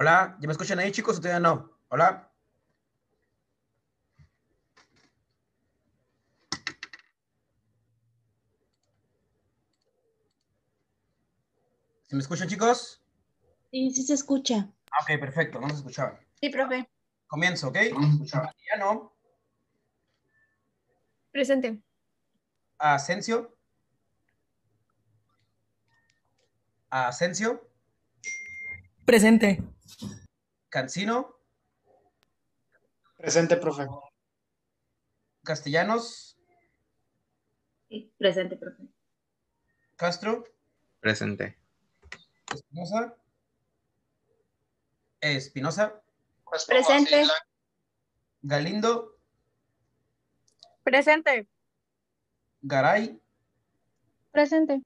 Hola, ¿ya me escuchan ahí, chicos? ¿O todavía no? Hola. ¿Se me escuchan, chicos? Sí, sí se escucha. Ah, ok, perfecto, no se escuchaba. Sí, profe. Comienzo, ¿ok? Ya no. Presente. Asensio. Asensio. Presente. Cancino. Presente, profe. Castellanos. Sí, presente, profe. Castro. Presente. Espinosa. Espinosa. Presente. Galindo. Presente. Garay. Presente.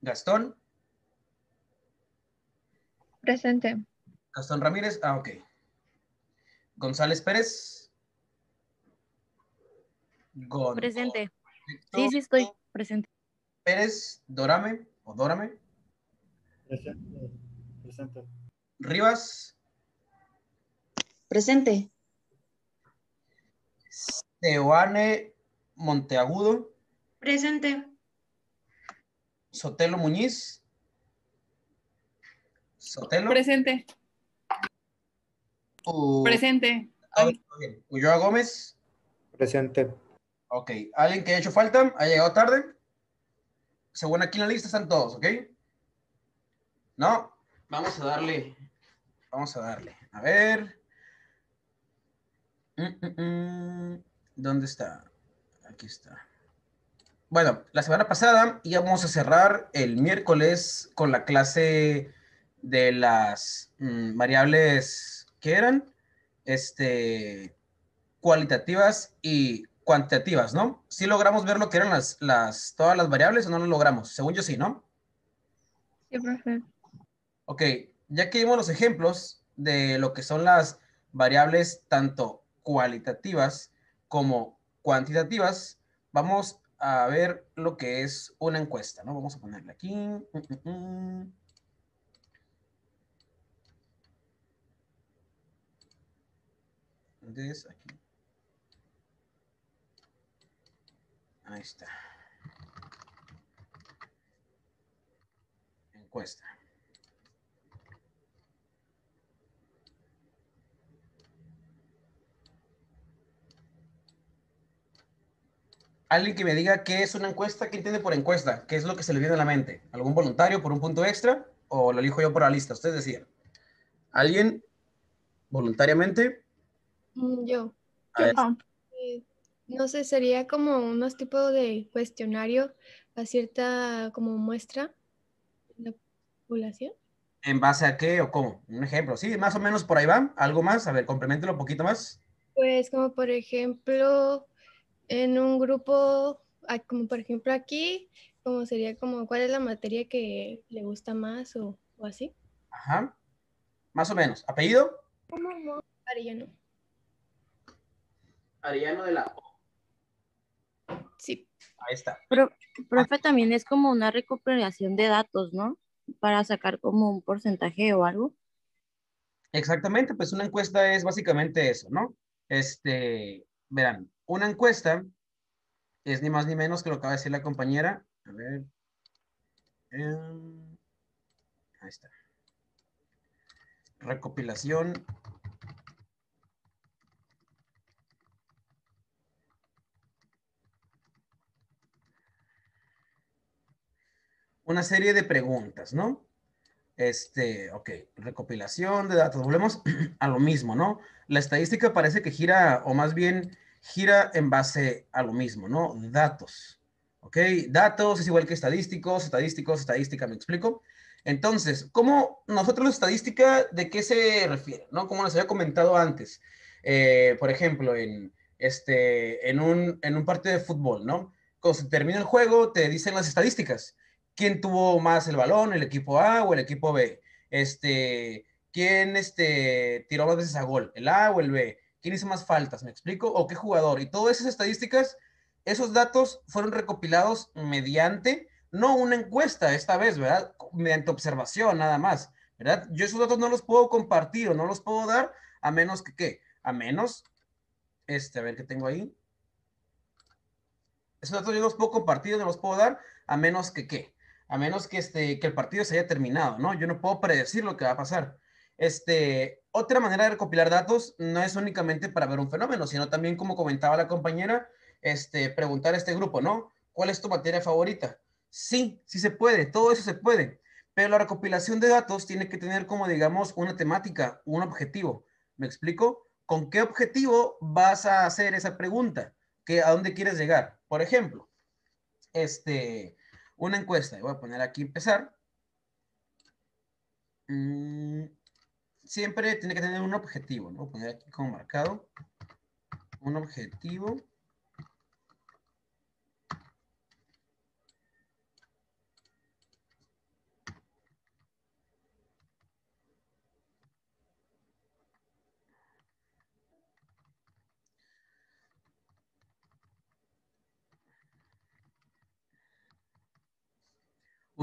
Gastón. Presente. Gastón Ramírez. Ah, ok. González Pérez. Gon- Presente. Perfecto. Sí, sí estoy presente. Pérez, Dorame o Dórame. Presente. Presente. Rivas, Presente. Teoane Monteagudo, Presente. Sotelo Muñiz. Sotelo. Presente. Presente. Ah, todo bien. Ulloa Gómez. Presente. Ok. ¿Alguien que haya hecho falta? ¿Ha llegado tarde? Según aquí en la lista están todos, ¿ok? No. Vamos a darle. Vamos a darle. A ver. Mm, mm, mm. ¿Dónde está? Aquí está. Bueno, la semana pasada íbamos a cerrar el miércoles con la clase de las mm, variables que eran este, cualitativas y cuantitativas, ¿no? ¿Sí logramos ver lo que eran las, las, todas las variables o no lo logramos? Según yo sí, ¿no? Sí, profe. Ok, ya que vimos los ejemplos de lo que son las variables tanto cualitativas como cuantitativas, vamos a ver lo que es una encuesta, ¿no? Vamos a ponerle aquí. Mm, mm, mm. Entonces, aquí. Ahí está. Encuesta. Alguien que me diga qué es una encuesta, ¿qué entiende por encuesta? ¿Qué es lo que se le viene a la mente? ¿Algún voluntario por un punto extra? ¿O lo elijo yo por la lista? Ustedes decían. ¿Alguien voluntariamente? Mm, Yo. Ah, eh, no sé, sería como unos tipos de cuestionario a cierta como muestra de la población. ¿En base a qué o cómo? Un ejemplo. Sí, más o menos por ahí va. ¿Algo más? A ver, complementelo un poquito más. Pues como por ejemplo, en un grupo, como por ejemplo aquí, como sería como cuál es la materia que le gusta más o, o así. Ajá. Más o menos. ¿Apellido? Arellano. Ariano de la Sí. Ahí está. Profe, también es como una recopilación de datos, ¿no? Para sacar como un porcentaje o algo. Exactamente, pues una encuesta es básicamente eso, ¿no? Este, verán, una encuesta es ni más ni menos que lo que acaba de decir la compañera. A ver. Em, ahí está. Recopilación. Una serie de preguntas, ¿no? Este, ok, recopilación de datos. Volvemos a lo mismo, ¿no? La estadística parece que gira, o más bien gira en base a lo mismo, ¿no? Datos. ¿Ok? Datos es igual que estadísticos, estadísticos, estadística, ¿me explico? Entonces, ¿cómo nosotros la estadística, de qué se refiere? ¿No? Como les había comentado antes. Eh, por ejemplo, en, este, en, un, en un partido de fútbol, ¿no? Cuando se termina el juego, te dicen las estadísticas quién tuvo más el balón, el equipo A o el equipo B. Este, quién este, tiró más veces a gol, el A o el B. ¿Quién hizo más faltas? ¿Me explico? ¿O qué jugador? Y todas esas estadísticas, esos datos fueron recopilados mediante, no una encuesta esta vez, ¿verdad? Mediante observación nada más. ¿verdad? Yo esos datos no los puedo compartir o no los puedo dar a menos que, ¿qué? A menos, este, a ver qué tengo ahí. Esos datos yo los puedo compartir, no los puedo dar a menos que, ¿qué? A menos que, este, que el partido se haya terminado, ¿no? Yo no puedo predecir lo que va a pasar. Este, otra manera de recopilar datos no es únicamente para ver un fenómeno, sino también, como comentaba la compañera, este, preguntar a este grupo, ¿no? ¿Cuál es tu materia favorita? Sí, sí se puede, todo eso se puede, pero la recopilación de datos tiene que tener como, digamos, una temática, un objetivo. ¿Me explico? ¿Con qué objetivo vas a hacer esa pregunta? ¿Qué, ¿A dónde quieres llegar? Por ejemplo, este, una encuesta. Voy a poner aquí empezar. Mm, siempre tiene que tener un objetivo, ¿no? Voy a poner aquí como marcado. Un objetivo.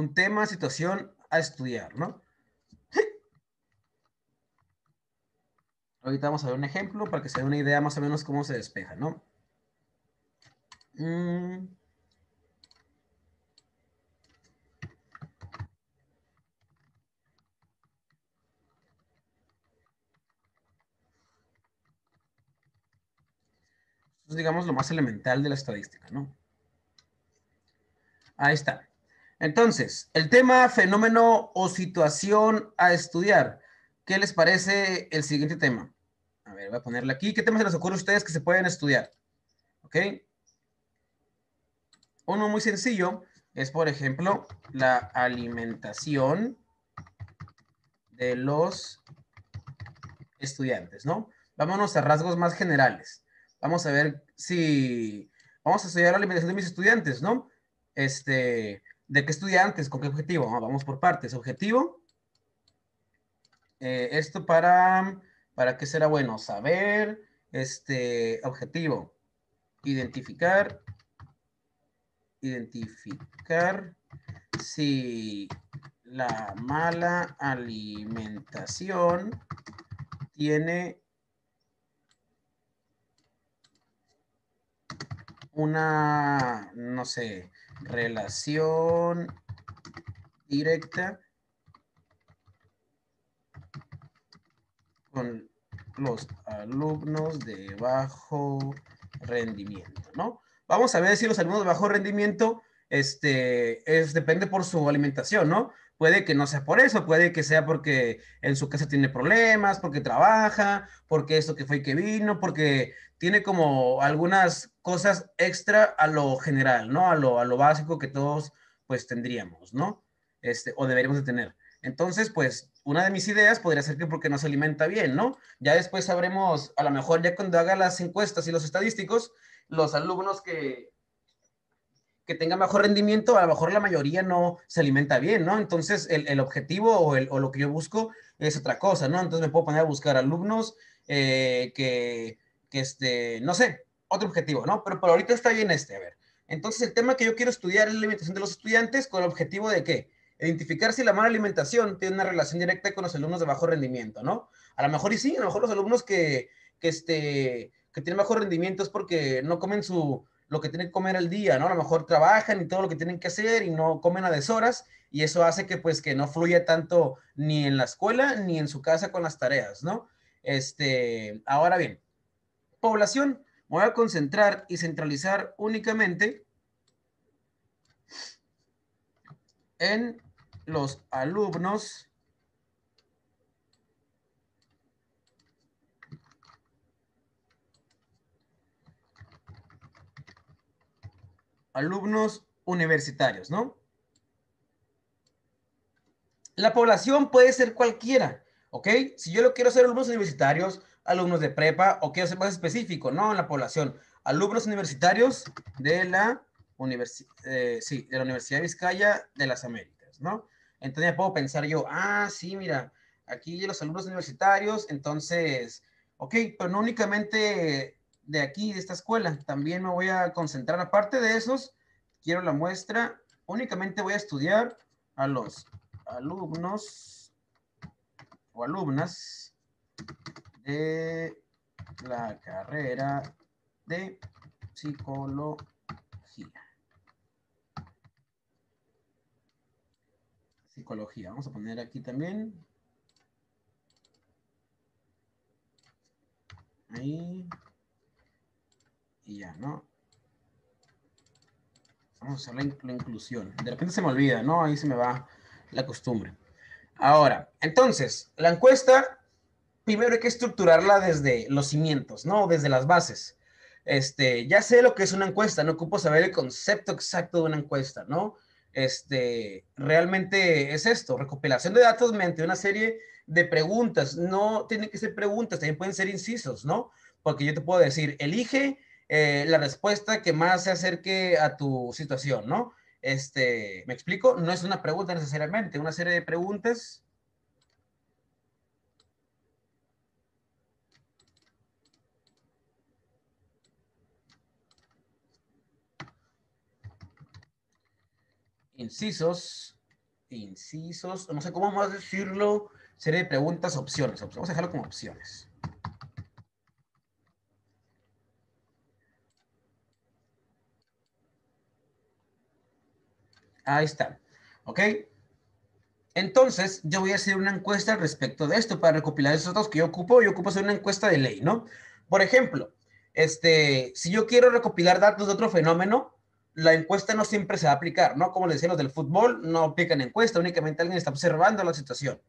Un tema, situación a estudiar, ¿no? Ahorita vamos a ver un ejemplo para que se dé una idea más o menos cómo se despeja, ¿no? Mm. Es, digamos, lo más elemental de la estadística, ¿no? Ahí está. Entonces, el tema fenómeno o situación a estudiar. ¿Qué les parece el siguiente tema? A ver, voy a ponerle aquí. ¿Qué temas se les ocurre a ustedes que se pueden estudiar? ¿Ok? Uno muy sencillo es, por ejemplo, la alimentación de los estudiantes, ¿no? Vámonos a rasgos más generales. Vamos a ver si... Vamos a estudiar la alimentación de mis estudiantes, ¿no? Este... ¿De qué estudiantes? ¿Con qué objetivo? vamos por partes. Objetivo. Eh, esto para, ¿para qué será bueno? Saber, este, objetivo. Identificar, identificar si la mala alimentación tiene una, no sé, relación directa con los alumnos de bajo rendimiento, ¿no? Vamos a ver si los alumnos de bajo rendimiento, este, es, depende por su alimentación, ¿no? Puede que no sea por eso, puede que sea porque en su casa tiene problemas, porque trabaja, porque esto que fue y que vino, porque tiene como algunas cosas extra a lo general, ¿no? A lo, a lo básico que todos pues tendríamos, ¿no? Este, o deberíamos de tener. Entonces, pues, una de mis ideas podría ser que porque no se alimenta bien, ¿no? Ya después sabremos, a lo mejor ya cuando haga las encuestas y los estadísticos, los alumnos que, que tengan mejor rendimiento, a lo mejor la mayoría no se alimenta bien, ¿no? Entonces, el, el objetivo o, lo que yo busco es otra cosa, ¿no? Entonces, me puedo poner a buscar alumnos eh, que que este, no sé, otro objetivo, ¿no? Pero por ahorita está bien este, a ver. Entonces, el tema que yo quiero estudiar es la alimentación de los estudiantes con el objetivo de qué? Identificar si la mala alimentación tiene una relación directa con los alumnos de bajo rendimiento, ¿no? A lo mejor y sí, a lo mejor los alumnos que, que, este, que tienen bajo rendimiento es porque no comen su, lo que tienen que comer al día, ¿no? A lo mejor trabajan y todo lo que tienen que hacer y no comen a deshoras y eso hace que pues que no fluya tanto ni en la escuela ni en su casa con las tareas, ¿no? Este, ahora bien, población, voy a concentrar y centralizar únicamente en los alumnos alumnos universitarios, ¿no? La población puede ser cualquiera, ¿ok? Si yo lo quiero hacer alumnos universitarios, alumnos de prepa o quiero ser más específico, ¿no? En la población, alumnos universitarios de la, eh, sí, de la Universidad de Vizcaya de las Américas, ¿no? Entonces ya puedo pensar yo, ah, sí, mira, aquí los alumnos universitarios, entonces, ok, pero no únicamente de aquí, de esta escuela, también me voy a concentrar, aparte de esos, quiero la muestra, únicamente voy a estudiar a los alumnos o alumnas de la carrera de psicología. Psicología. Vamos a poner aquí también. Ahí. Ya, ¿no? Vamos a hacer la, la inclusión. De repente se me olvida, ¿no? Ahí se me va la costumbre. Ahora, entonces, la encuesta, primero hay que estructurarla desde los cimientos, ¿no? Desde las bases. Este, ya sé lo que es una encuesta, no ocupo saber el concepto exacto de una encuesta, ¿no? Este, realmente es esto, recopilación de datos mediante una serie de preguntas. No tienen que ser preguntas, también pueden ser incisos, ¿no? Porque yo te puedo decir, elige eh, la respuesta que más se acerque a tu situación, ¿no? Este, ¿me explico? No es una pregunta necesariamente, una serie de preguntas. Incisos, incisos, no sé cómo más decirlo, serie de preguntas, opciones. Vamos a dejarlo como opciones. Ahí está. ¿Ok? Entonces, yo voy a hacer una encuesta respecto de esto para recopilar esos datos que yo ocupo. Yo ocupo hacer una encuesta de ley, ¿no? Por ejemplo, este, si yo quiero recopilar datos de otro fenómeno, la encuesta no siempre se va a aplicar, ¿no? Como les decía los del fútbol, no aplican encuesta, únicamente alguien está observando la situación.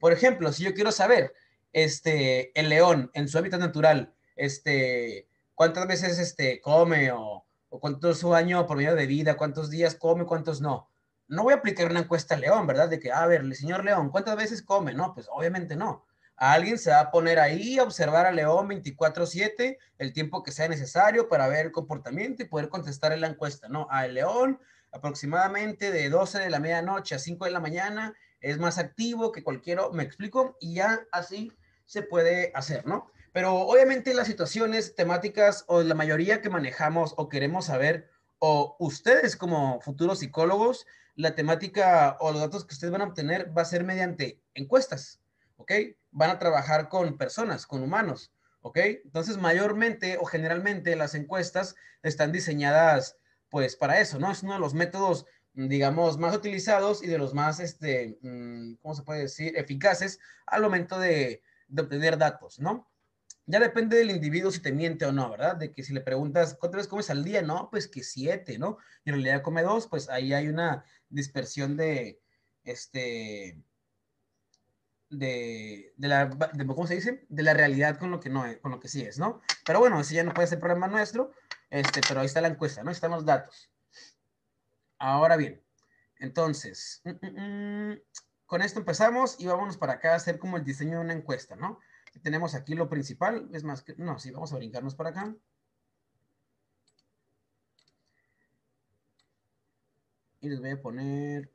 Por ejemplo, si yo quiero saber, este, el león en su hábitat natural, este, cuántas veces este, come o, o cuánto su año por de vida, cuántos días come, cuántos no. No voy a aplicar una encuesta al león, ¿verdad? De que, a ver, señor león, ¿cuántas veces come? No, pues obviamente no. A alguien se va a poner ahí a observar al león 24/7 el tiempo que sea necesario para ver el comportamiento y poder contestar en la encuesta, ¿no? Al león aproximadamente de 12 de la medianoche a 5 de la mañana es más activo que cualquier, me explico, y ya así se puede hacer, ¿no? Pero obviamente las situaciones temáticas o la mayoría que manejamos o queremos saber, o ustedes como futuros psicólogos, la temática o los datos que ustedes van a obtener va a ser mediante encuestas, ¿ok? Van a trabajar con personas, con humanos, ¿ok? Entonces, mayormente o generalmente las encuestas están diseñadas, pues, para eso, ¿no? Es uno de los métodos, digamos, más utilizados y de los más, este, mm, ¿cómo se puede decir? Eficaces al momento de, de obtener datos, ¿no? Ya depende del individuo si te miente o no, ¿verdad? De que si le preguntas, ¿cuántas veces comes al día? No, pues que siete, ¿no? Y en realidad come dos, pues ahí hay una dispersión de, este, de, de la, de, ¿cómo se dice? De la realidad con lo que no es, con lo que sí es, ¿no? Pero bueno, ese ya no puede ser problema nuestro, este, pero ahí está la encuesta, ¿no? Ahí están los datos. Ahora bien, entonces, mm, mm, mm, con esto empezamos y vámonos para acá a hacer como el diseño de una encuesta, ¿no? Tenemos aquí lo principal, es más que, no, sí, vamos a brincarnos para acá. Y les voy a poner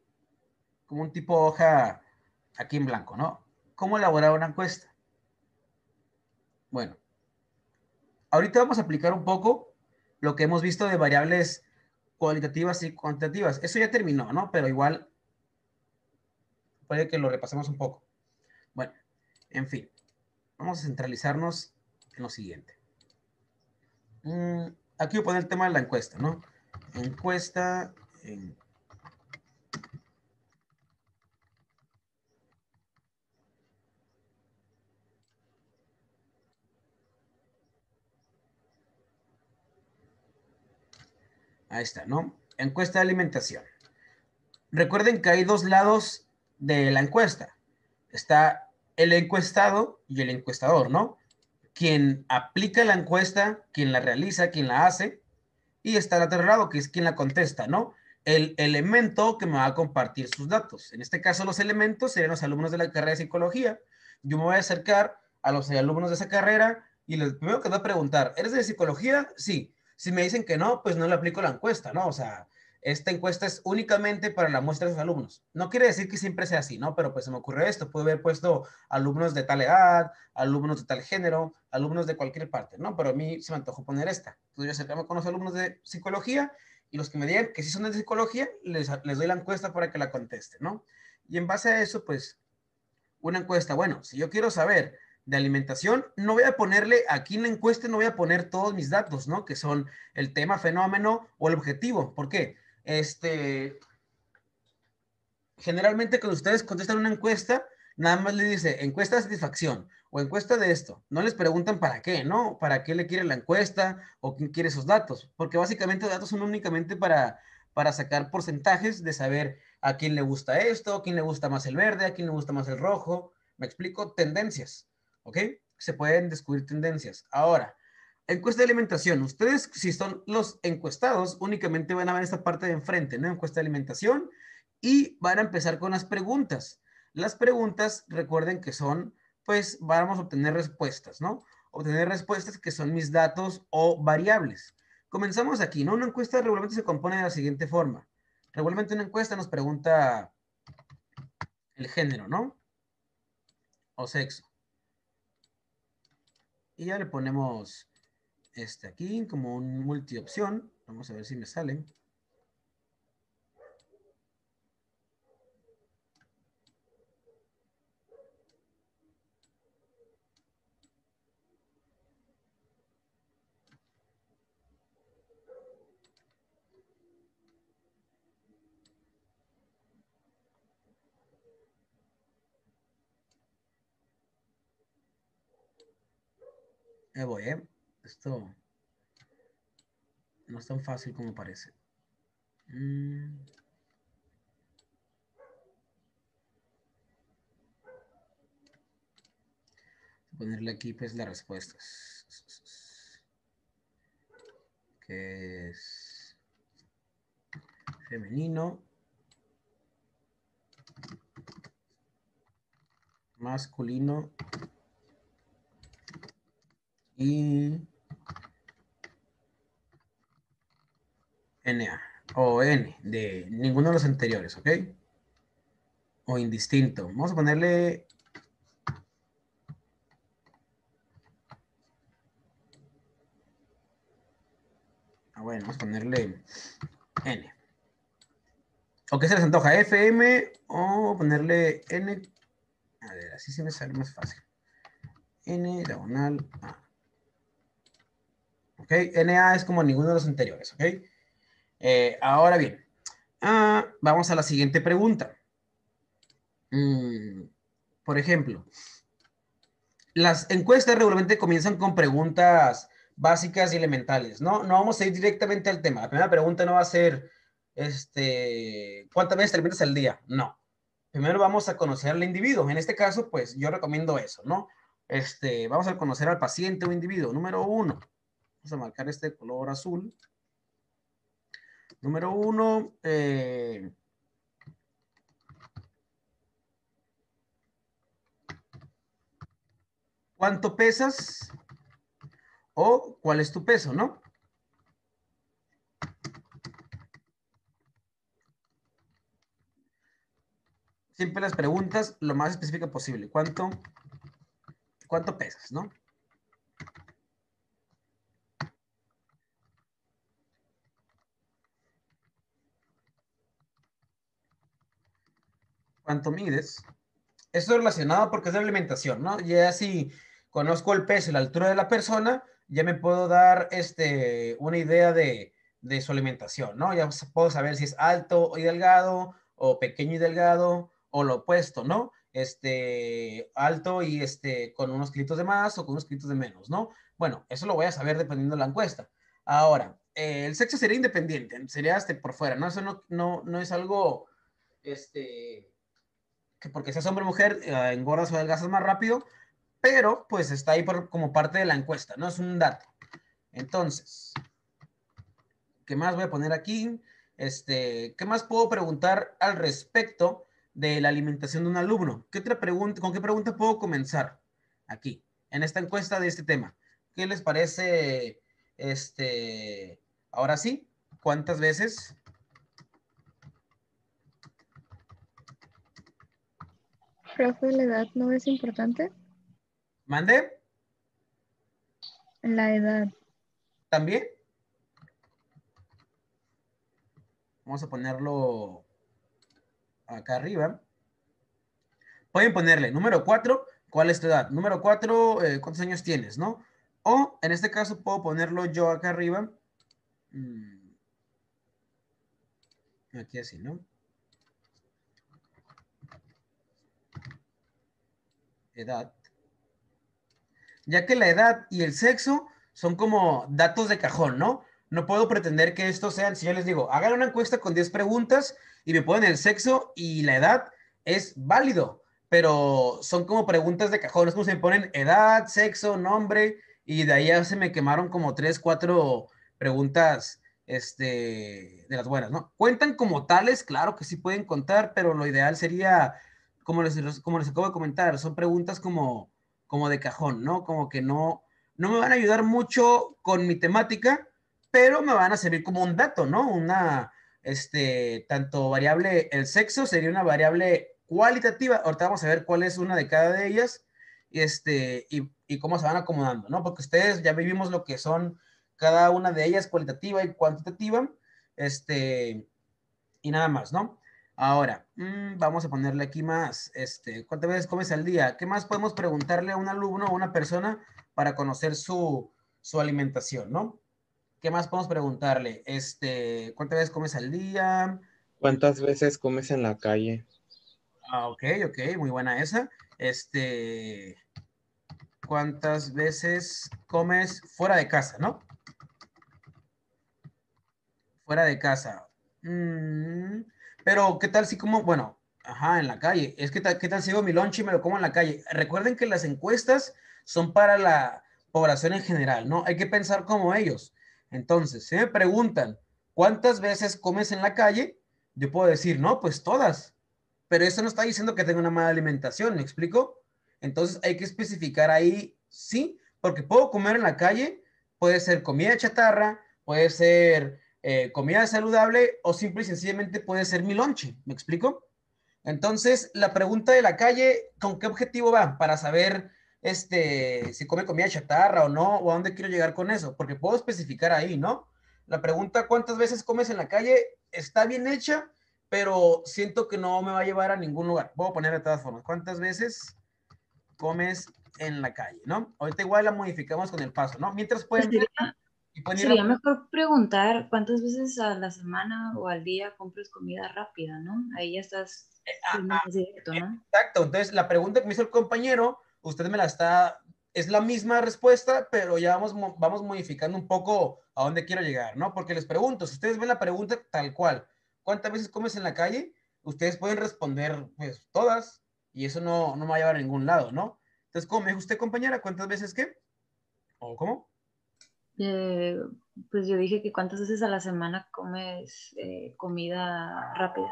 como un tipo hoja aquí en blanco, ¿no? ¿Cómo elaborar una encuesta? Bueno, ahorita vamos a aplicar un poco lo que hemos visto de variables cualitativas y cuantitativas. Eso ya terminó, ¿no? Pero igual puede que lo repasemos un poco. Bueno, en fin, vamos a centralizarnos en lo siguiente. Mm, aquí voy a poner el tema de la encuesta, ¿no? Encuesta en Ahí está, ¿no? Encuesta de alimentación. Recuerden que hay dos lados de la encuesta. Está el encuestado y el encuestador, ¿no? Quien aplica la encuesta, quien la realiza, quien la hace, y está el que es quien la contesta, ¿no? El elemento que me va a compartir sus datos. En este caso, los elementos serían los alumnos de la carrera de psicología. Yo me voy a acercar a los alumnos de esa carrera y lo primero que voy a preguntar, ¿eres de psicología? Sí. Si me dicen que no, pues no le aplico la encuesta, ¿no? O sea, esta encuesta es únicamente para la muestra de sus alumnos. No quiere decir que siempre sea así, ¿no? Pero pues se me ocurre esto. Puede haber puesto alumnos de tal edad, alumnos de tal género, alumnos de cualquier parte, ¿no? Pero a mí se me antojó poner esta. Entonces yo acercarme con los alumnos de psicología y los que me digan que sí son de psicología, les, les doy la encuesta para que la conteste, ¿no? Y en base a eso, pues una encuesta. Bueno, si yo quiero saber de alimentación, no voy a ponerle aquí en la encuesta, no voy a poner todos mis datos, ¿no? Que son el tema, fenómeno o el objetivo. ¿Por qué? Este, generalmente cuando ustedes contestan una encuesta, nada más le dice encuesta de satisfacción o encuesta de esto. No les preguntan para qué, ¿no? ¿Para qué le quiere la encuesta o quién quiere esos datos? Porque básicamente los datos son únicamente para, para sacar porcentajes de saber a quién le gusta esto, a quién le gusta más el verde, a quién le gusta más el rojo. Me explico, tendencias, ¿ok? Se pueden descubrir tendencias. Ahora, encuesta de alimentación. Ustedes, si son los encuestados, únicamente van a ver esta parte de enfrente, ¿no? Encuesta de alimentación y van a empezar con las preguntas. Las preguntas, recuerden que son, pues vamos a obtener respuestas, ¿no? Obtener respuestas que son mis datos o variables. Comenzamos aquí, ¿no? Una encuesta regularmente se compone de la siguiente forma. Regularmente una encuesta nos pregunta el género, ¿no? O sexo. Y ya le ponemos este aquí como un multiopción. Vamos a ver si me sale. Eh, voy, ¿eh? Esto no es tan fácil como parece. Mm. Ponerle aquí pues las respuestas. Que es femenino. Masculino. Y NA o N de ninguno de los anteriores, ¿ok? O indistinto. Vamos a ponerle Ah, bueno, vamos a ponerle N. ¿O qué se les antoja? FM o ponerle N. A ver, así se me sale más fácil. N diagonal A. ¿Ok? NA es como ninguno de los anteriores, ¿ok? Eh, ahora bien, ah, vamos a la siguiente pregunta. Mm, por ejemplo, las encuestas regularmente comienzan con preguntas básicas y elementales, ¿no? No vamos a ir directamente al tema. La primera pregunta no va a ser, este, ¿cuántas veces te alimentas al día? No. Primero vamos a conocer al individuo. En este caso, pues yo recomiendo eso, ¿no? Este, vamos a conocer al paciente o individuo. Número uno. Vamos a marcar este color azul. Número uno. Eh, ¿Cuánto pesas? O cuál es tu peso, ¿no? Siempre las preguntas lo más específico posible. ¿Cuánto, cuánto pesas, no? ¿Cuánto mides? Esto es relacionado porque es de alimentación, ¿no? Ya si conozco el peso y la altura de la persona, ya me puedo dar este, una idea de, de su alimentación, ¿no? Ya puedo saber si es alto y delgado, o pequeño y delgado, o lo opuesto, ¿no? Este, alto y este, con unos kilitos de más o con unos kilitos de menos, ¿no? Bueno, eso lo voy a saber dependiendo de la encuesta. Ahora, eh, el sexo sería independiente, sería este por fuera, ¿no? Eso no, no, no es algo, este, que porque seas hombre o mujer, eh, engordas o adelgazas más rápido, pero pues está ahí por, como parte de la encuesta, ¿no? Es un dato. Entonces, ¿qué más voy a poner aquí? Este, ¿qué más puedo preguntar al respecto de la alimentación de un alumno? ¿Qué otra pregunta, con qué pregunta puedo comenzar aquí, en esta encuesta de este tema? ¿Qué les parece, este, ahora sí? ¿Cuántas veces Profe, ¿la edad no es importante? ¿Mande? La edad. ¿También? Vamos a ponerlo acá arriba. Pueden ponerle número 4, ¿cuál es tu edad? Número 4, ¿cuántos años tienes, no? O en este caso puedo ponerlo yo acá arriba. Mm. Aquí así, ¿no? Edad. Ya que la edad y el sexo son como datos de cajón, ¿no? No puedo pretender que estos sean, si yo les digo, hagan una encuesta con 10 preguntas y me ponen el sexo y la edad, es válido, pero son como preguntas de cajón, es como si me ponen edad, sexo, nombre, y de ahí ya se me quemaron como 3, 4 preguntas este, de las buenas, ¿no? Cuentan como tales, claro que sí pueden contar, pero lo ideal sería, como les, como les acabo de comentar, son preguntas como, como de cajón, ¿no? Como que no, no me van a ayudar mucho con mi temática, pero me van a servir como un dato, ¿no? Una, este, tanto variable, el sexo sería una variable cualitativa, ahorita vamos a ver cuál es una de cada de ellas, este, y, y cómo se van acomodando, ¿no? Porque ustedes ya vivimos lo que son cada una de ellas cualitativa y cuantitativa, este, y nada más, ¿no? Ahora, mm, vamos a ponerle aquí más, este, ¿cuántas veces comes al día? ¿Qué más podemos preguntarle a un alumno o una persona para conocer su, su alimentación, ¿no? ¿Qué más podemos preguntarle? Este, ¿cuántas veces comes al día? ¿Cuántas veces comes en la calle? Ah, ok, ok, muy buena esa. Este, ¿cuántas veces comes fuera de casa, no? Fuera de casa. Mm, pero, ¿qué tal si como, bueno, ajá, en la calle? Es que, ¿qué tal si hago mi lunch y me lo como en la calle? Recuerden que las encuestas son para la población en general, ¿no? Hay que pensar como ellos. Entonces, si me preguntan, ¿cuántas veces comes en la calle? Yo puedo decir, no, pues todas. Pero eso no está diciendo que tenga una mala alimentación, ¿me explico? Entonces hay que especificar ahí, sí, porque puedo comer en la calle, puede ser comida chatarra, puede ser eh, comida saludable o simple y sencillamente puede ser mi lonche, ¿me explico? Entonces, la pregunta de la calle, ¿con qué objetivo va? Para saber este, si come comida chatarra o no, o a dónde quiero llegar con eso, porque puedo especificar ahí, ¿no? La pregunta, ¿cuántas veces comes en la calle? Está bien hecha, pero siento que no me va a llevar a ningún lugar. Puedo poner de todas formas, ¿cuántas veces comes en la calle, ¿no? Ahorita igual la modificamos con el paso, ¿no? Mientras pueden... pueden ir a- sería mejor preguntar cuántas veces a la semana o al día compras comida rápida, ¿no? Ahí ya estás siendo ah, más directo, ¿no? Exacto, entonces la pregunta que me hizo el compañero, usted me la está, es la misma respuesta, pero ya vamos, mo- vamos modificando un poco a dónde quiero llegar, ¿no? Porque les pregunto, si ustedes ven la pregunta tal cual, ¿cuántas veces comes en la calle? Ustedes pueden responder, pues, todas, y eso no, no me va a llevar a ningún lado, ¿no? Entonces, ¿cómo me dijo usted, compañera? ¿Cuántas veces qué? ¿O cómo? Eh, pues yo dije que cuántas veces a la semana comes eh, comida rápida.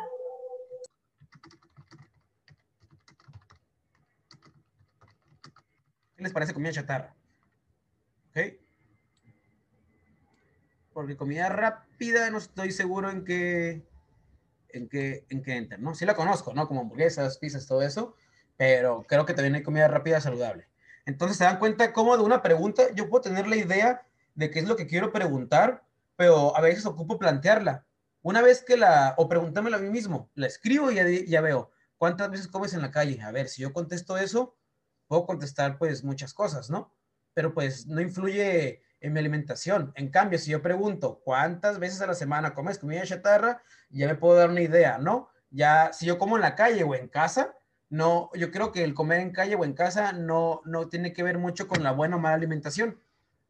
¿Qué les parece comida chatarra? ¿Ok? Porque comida rápida no estoy seguro en qué, en qué, en qué entra, ¿no? Sí la conozco, ¿no? Como hamburguesas, pizzas, todo eso, pero creo que también hay comida rápida saludable. Entonces, ¿se dan cuenta cómo de una pregunta yo puedo tener la idea de qué es lo que quiero preguntar, pero a veces ocupo plantearla. Una vez que la, o preguntármela a mí mismo, la escribo y ya, ya veo, ¿cuántas veces comes en la calle? A ver, si yo contesto eso, puedo contestar pues muchas cosas, ¿no? Pero pues no influye en mi alimentación. En cambio, si yo pregunto cuántas veces a la semana comes comida chatarra, ya me puedo dar una idea, ¿no? Ya si yo como en la calle o en casa, no, yo creo que el comer en calle o en casa no, no tiene que ver mucho con la buena o mala alimentación,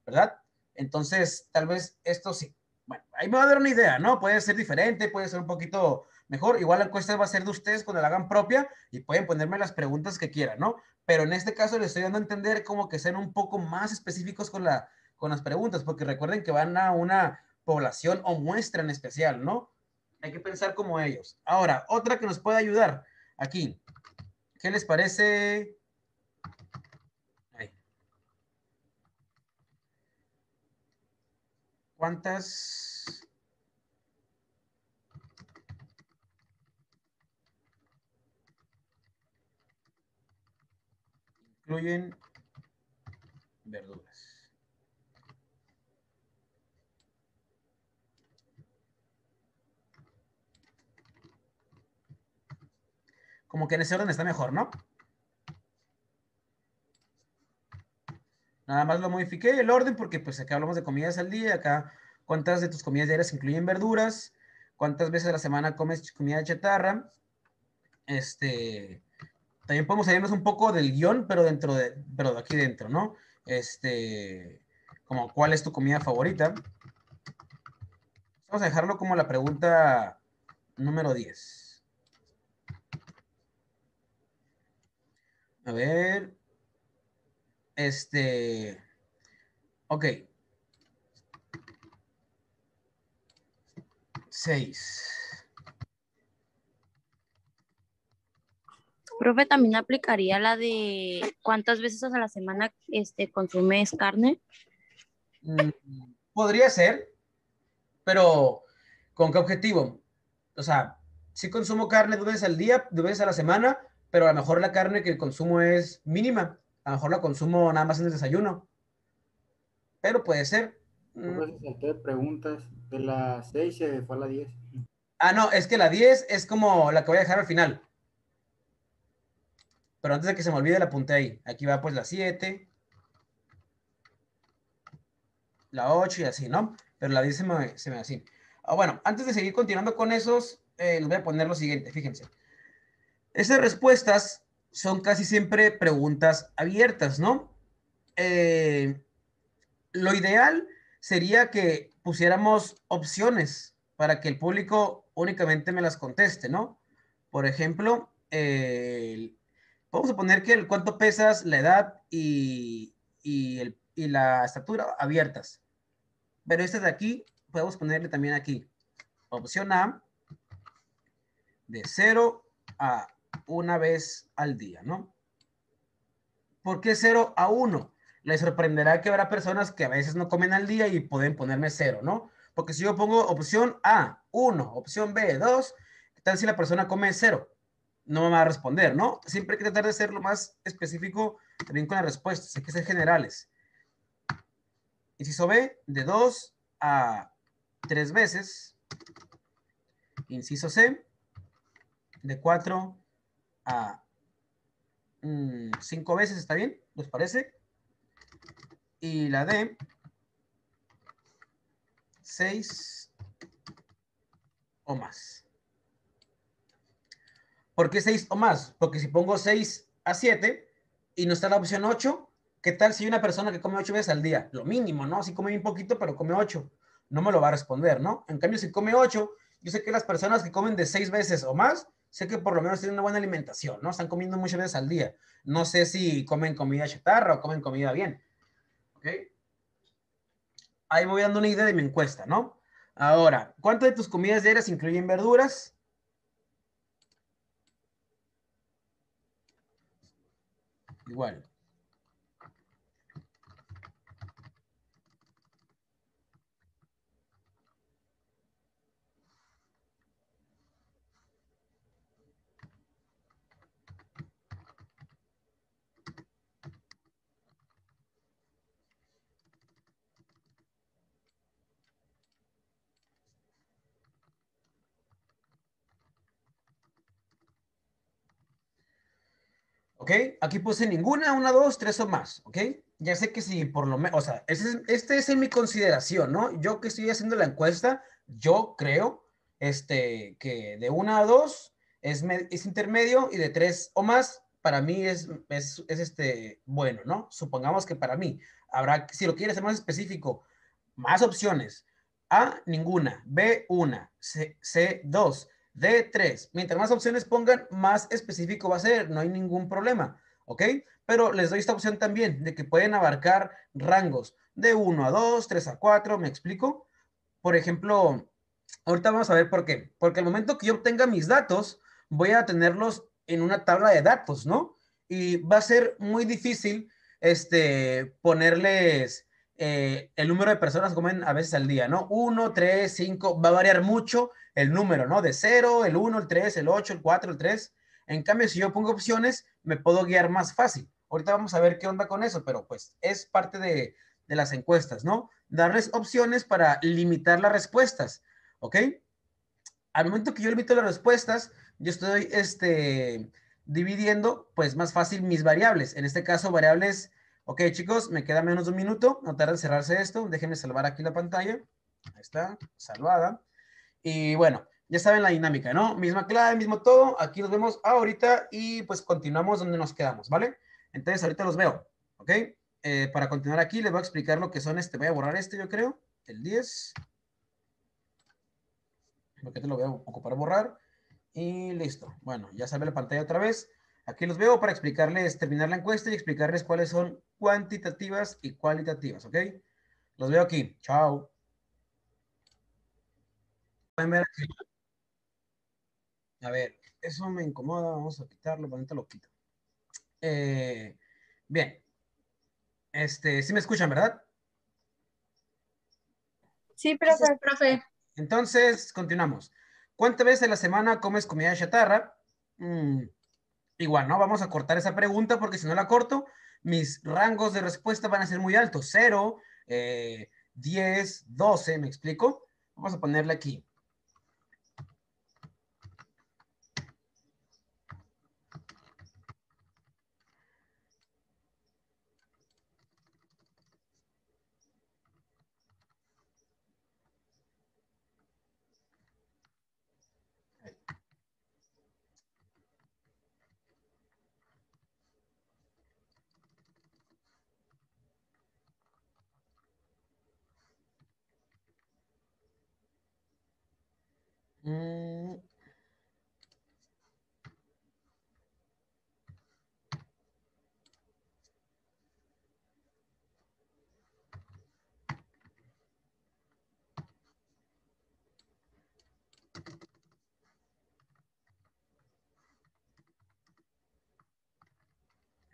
¿verdad? Entonces, tal vez esto sí. Bueno, ahí me va a dar una idea, ¿no? Puede ser diferente, puede ser un poquito mejor. Igual la encuesta va a ser de ustedes cuando la hagan propia y pueden ponerme las preguntas que quieran, ¿no? Pero en este caso les estoy dando a entender como que sean un poco más específicos con, la, con las preguntas, porque recuerden que van a una población o muestra en especial, ¿no? Hay que pensar como ellos. Ahora, otra que nos puede ayudar aquí. ¿Qué les parece? Ahí. ¿Cuántas? Incluyen verduras. Como que en ese orden está mejor, ¿no? Nada más lo modifiqué el orden porque pues acá hablamos de comidas al día, acá cuántas de tus comidas diarias incluyen verduras, cuántas veces a la semana comes comida chatarra. Este, también podemos salirnos un poco del guion, pero dentro de, pero de aquí dentro, ¿no? Este, como cuál es tu comida favorita. Vamos a dejarlo como la pregunta número 10. A ver. Este. Ok. 6. Profe, también aplicaría la de cuántas veces a la semana este, consumes carne. Mm, Podría ser, pero ¿con qué objetivo? O sea, sí consumo carne dos veces al día, dos veces a la semana, pero a lo mejor la carne que consumo es mínima. A lo mejor la consumo nada más en el desayuno. Pero puede ser. Mm, de preguntas. De la 6 se fue a la 10. Ah, no, es que la 10 es como la que voy a dejar al final. Pero antes de que se me olvide, la apunté ahí. Aquí va pues la 7, la 8 y así, ¿no? Pero la 10 se me, se me así. Ah, bueno, antes de seguir continuando con esos, eh, les voy a poner lo siguiente, fíjense. Esas respuestas son casi siempre preguntas abiertas, ¿no? Eh, lo ideal sería que pusiéramos opciones para que el público únicamente me las conteste, ¿no? Por ejemplo, vamos a poner que el cuánto pesas, la edad y, y, la estatura abiertas. Pero este de aquí, podemos ponerle también aquí. Opción A, de 0 a una vez al día, ¿no? ¿Por qué 0 a 1? Les sorprenderá que habrá personas que a veces no comen al día y pueden ponerme 0, ¿no? Porque si yo pongo opción A, 1, opción B, 2, ¿qué tal si la persona come 0? No me va a responder, ¿no? Siempre hay que tratar de ser lo más específico también con las respuestas, hay que ser generales. Inciso B, de 2 a 3 veces. Inciso C, de 4 a 5 veces, ¿está bien? ¿Les parece? Y la D, 6 o más. ¿Por qué 6 o más? Porque si pongo 6 a 7 y no está la opción 8, ¿qué tal si hay una persona que come 8 veces al día? Lo mínimo, ¿no? Si come un poquito, pero come 8. No me lo va a responder, ¿no? En cambio, si come 8, yo sé que las personas que comen de 6 veces o más, sé que por lo menos tienen una buena alimentación, ¿no? Están comiendo muchas veces al día. No sé si comen comida chatarra o comen comida bien. ¿Ok? Ahí me voy dando una idea de mi encuesta, ¿no? Ahora, ¿cuántas de tus comidas diarias incluyen verduras? Igual. Aquí puse ninguna, una, dos, tres o más, ¿ok? Ya sé que si por lo menos, o sea, este es en mi consideración, ¿no? Yo que estoy haciendo la encuesta, yo creo este, que de una a dos es, es intermedio y de tres o más, para mí es, es, es, este, bueno, ¿no? Supongamos que para mí habrá, si lo quieres ser más específico, más opciones. A, ninguna. B, una. C, C, dos. D, tres. Mientras más opciones pongan, más específico va a ser. No hay ningún problema. ¿Ok? Pero les doy esta opción también de que pueden abarcar rangos de 1 a 2, 3 a 4. ¿Me explico? Por ejemplo, ahorita vamos a ver por qué. Porque al momento que yo obtenga mis datos, voy a tenerlos en una tabla de datos, ¿no? Y va a ser muy difícil este, ponerles eh, el número de personas comen a veces al día, ¿no? 1, 3, 5, va a variar mucho el número, ¿no? De 0, el 1, el 3, el 8, el 4, el 3. En cambio, si yo pongo opciones, me puedo guiar más fácil. Ahorita vamos a ver qué onda con eso, pero pues es parte de, de las encuestas, ¿no? Darles opciones para limitar las respuestas, ¿ok? Al momento que yo limito las respuestas, yo estoy este, dividiendo, pues más fácil mis variables. En este caso, variables Ok, chicos, me queda menos de un minuto. No tarda en cerrarse esto. Déjenme salvar aquí la pantalla. Ahí está, salvada. Y bueno, ya saben la dinámica, ¿no? Misma clave, mismo todo. Aquí nos vemos ahorita y pues continuamos donde nos quedamos, ¿vale? Entonces ahorita los veo, ¿ok? Eh, para continuar aquí les voy a explicar lo que son este. Voy a borrar este, yo creo. El 10. Porque te lo voy a ocupar borrar. Y listo. Bueno, ya sale la pantalla otra vez. Aquí los veo para explicarles, terminar la encuesta y explicarles cuáles son cuantitativas y cualitativas, ¿ok? Los veo aquí. Chao. Pueden ver aquí. A ver, eso me incomoda. Vamos a quitarlo, ahorita lo quito. Eh, bien. Este, sí me escuchan, ¿verdad? Sí, profe. profe. Entonces, continuamos. ¿Cuántas veces a la semana comes comida chatarra? Mm, igual, ¿no? Vamos a cortar esa pregunta porque si no la corto, mis rangos de respuesta van a ser muy altos. 0, 10, 12, ¿me explico? Vamos a ponerle aquí.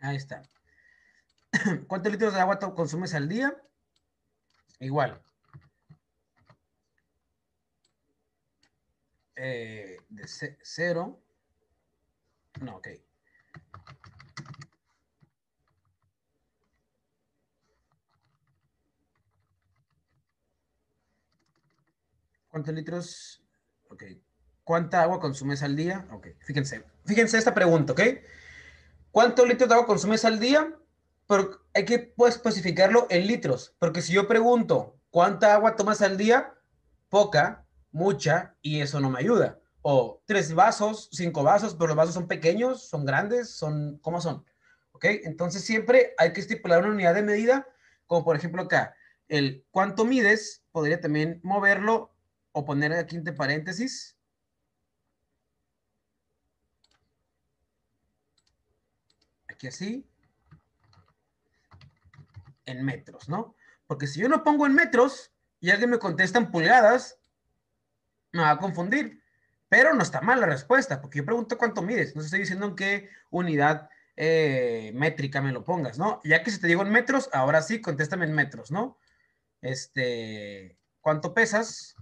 Ahí está. ¿Cuántos litros de agua consumes al día? Igual. Eh, de cero. No, ok. ¿Cuántos litros? Ok. ¿Cuánta agua consumes al día? Ok, fíjense. Fíjense esta pregunta, ¿ok? ¿Cuántos litros de agua consumes al día? Pero hay que pues, especificarlo en litros, porque si yo pregunto, ¿cuánta agua tomas al día? Poca, mucha, y eso no me ayuda. O tres vasos, cinco vasos, pero los vasos son pequeños, son grandes, son, ¿cómo son? ¿Ok? Entonces siempre hay que estipular una unidad de medida, como por ejemplo acá, el cuánto mides, podría también moverlo o poner aquí entre paréntesis. Aquí así. En metros, ¿no? Porque si yo no pongo en metros y alguien me contesta en pulgadas, me va a confundir. Pero no está mal la respuesta, porque yo pregunto cuánto mides. No estoy diciendo en qué unidad eh, métrica me lo pongas, ¿no? Ya que si te digo en metros, ahora sí, contéstame en metros, ¿no? Este, ¿cuánto pesas?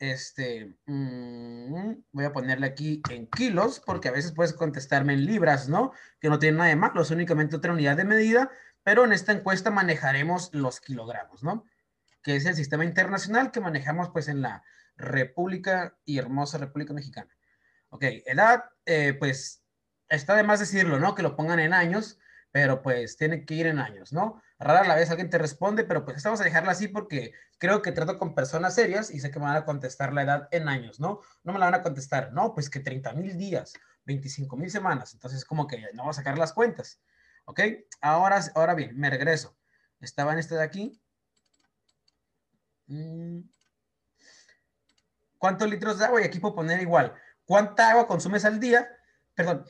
Este, mm, voy a ponerle aquí en kilos, porque a veces puedes contestarme en libras, ¿no? Que no tiene nada de malo, es únicamente otra unidad de medida, pero en esta encuesta manejaremos los kilogramos, ¿no? Que es el sistema internacional que manejamos pues en la República y hermosa República Mexicana. Ok, edad, eh, pues está de más decirlo, ¿no? Que lo pongan en años, pero pues tiene que ir en años, ¿no? Rara la vez alguien te responde, pero pues estamos a dejarla así porque creo que trato con personas serias y sé que me van a contestar la edad en años, ¿no? No me la van a contestar, no, pues que 30 mil días, 25 mil semanas, entonces como que no voy a sacar las cuentas, ¿ok? Ahora, ahora bien, me regreso. Estaba en este de aquí. Mm. ¿Cuántos litros de agua? Y aquí puedo poner igual. ¿Cuánta agua consumes al día? Perdón.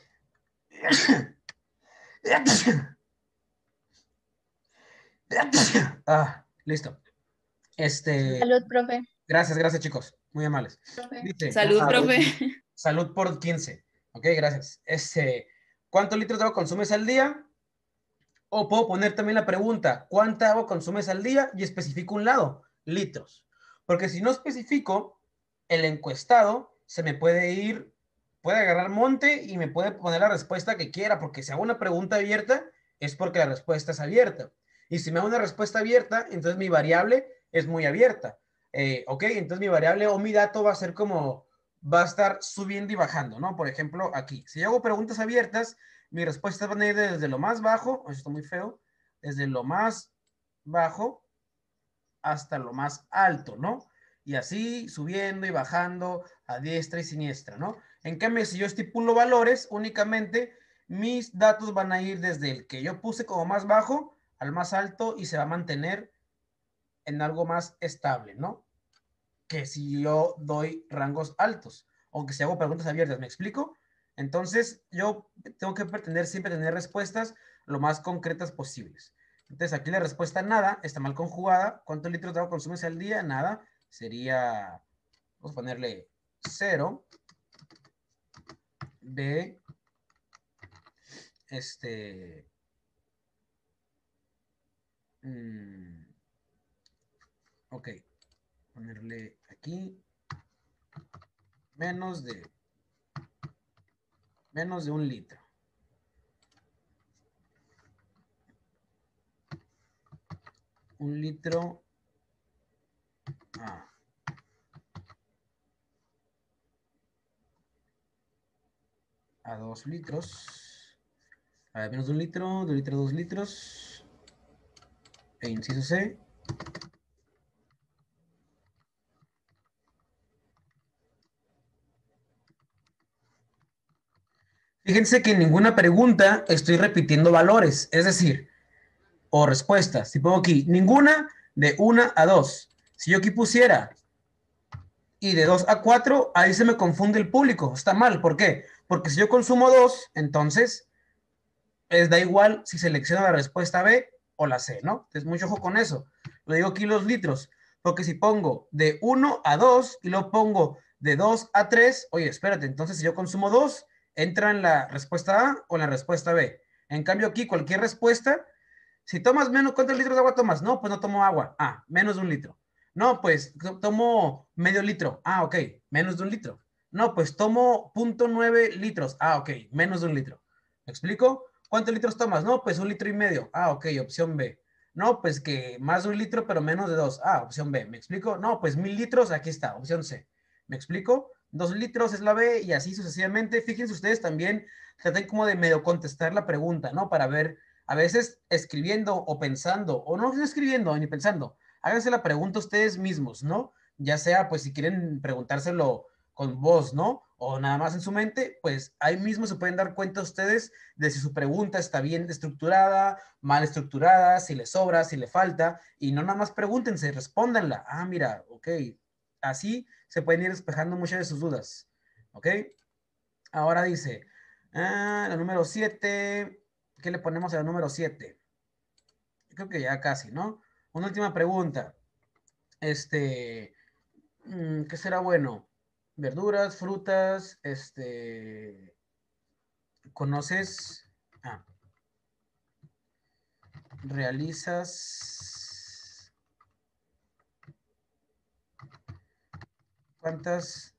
Ah, listo. Este. Salud, profe. Gracias, gracias, chicos. Muy amables. salud, profe. Salud por 15. Ok, gracias. Este, ¿Cuántos litros de agua consumes al día? O puedo poner también la pregunta, ¿cuánta agua consumes al día? Y especifico un lado, litros. Porque si no especifico, el encuestado se me puede ir, puede agarrar monte y me puede poner la respuesta que quiera, porque si hago una pregunta abierta, es porque la respuesta es abierta. Y si me hago una respuesta abierta, entonces mi variable es muy abierta. Eh, ok, entonces mi variable o mi dato va a ser como, va a estar subiendo y bajando, ¿no? Por ejemplo, aquí, si hago preguntas abiertas, mi respuesta van a ir desde lo más bajo, esto está muy feo, desde lo más bajo hasta lo más alto, ¿no? Y así subiendo y bajando a diestra y siniestra, ¿no? En cambio, si yo estipulo valores, únicamente mis datos van a ir desde el que yo puse como más bajo al más alto y se va a mantener en algo más estable, ¿no? Que si yo doy rangos altos o que si hago preguntas abiertas, ¿me explico? Entonces, yo tengo que pretender siempre tener respuestas lo más concretas posibles. Entonces, aquí la respuesta nada está mal conjugada. ¿Cuántos litros de agua consumes al día? Nada. Sería, vamos a ponerle cero. B, este, mm, ok, ponerle aquí menos de menos de un litro. Un litro a, a dos litros. A menos de un litro, de un litro a dos litros. E inciso C. Fíjense que en ninguna pregunta estoy repitiendo valores, es decir, o respuestas. Si pongo aquí, ninguna de 1 a 2. Si yo aquí pusiera y de 2 a 4, ahí se me confunde el público. Está mal. ¿Por qué? Porque si yo consumo 2, entonces les da igual si selecciono la respuesta B o la C, ¿no? Entonces, mucho ojo con eso. Lo digo aquí los litros. Porque si pongo de 1 a 2 y lo pongo de 2 a 3, oye, espérate, entonces si yo consumo 2, entra en la respuesta A o en la respuesta B. En cambio aquí, cualquier respuesta, si tomas menos, ¿cuántos litros de agua tomas? No, pues no tomo agua. Ah, menos de un litro. No, pues tomo medio litro. Ah, ok, menos de un litro. No, pues tomo 0.9 litros. Ah, ok, menos de un litro. ¿Me explico? ¿Cuántos litros tomas? No, pues un litro y medio. Ah, ok, opción B. No, pues que más de un litro, pero menos de dos. Ah, opción B. ¿Me explico? No, pues mil litros, aquí está, opción C. ¿Me explico? Dos litros es la B y así sucesivamente. Fíjense ustedes también, traten como de medio contestar la pregunta, ¿no? Para ver, a veces escribiendo o pensando, o no escribiendo ni pensando, háganse la pregunta ustedes mismos, ¿no? Ya sea, pues si quieren preguntárselo con voz, ¿no? O nada más en su mente, pues ahí mismo se pueden dar cuenta ustedes de si su pregunta está bien estructurada, mal estructurada, si le sobra, si le falta, y no nada más pregúntense, respóndanla. Ah, mira, ok, así se pueden ir despejando muchas de sus dudas. ¿Ok? Ahora dice, ah, la número 7, ¿qué le ponemos a la número 7? Creo que ya casi, ¿no? Una última pregunta. Este, mm, ¿qué será bueno? Verduras, frutas, este, ¿conoces? Ah, realizas ¿Cuántas